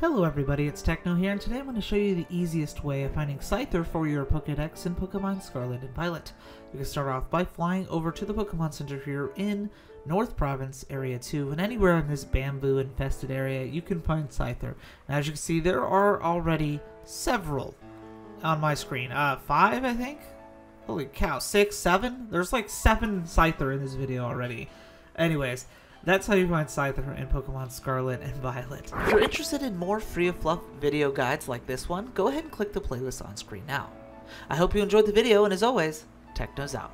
Hello everybody, it's Techno here, and today I'm going to show you the easiest way of finding Scyther for your Pokedex in Pokemon Scarlet and Violet. You can start off by flying over to the Pokemon Center here in North Province, Area 2, and anywhere in this bamboo-infested area you can find Scyther. And as you can see, there are already several on my screen. Uh, five, I think? Holy cow, six, seven? There's like seven Scyther in this video already. Anyways, that's how you find Scyther in Pokemon Scarlet and Violet. If you're interested in more free of fluff video guides like this one, go ahead and click the playlist on screen now. I hope you enjoyed the video, and as always, Techno's out.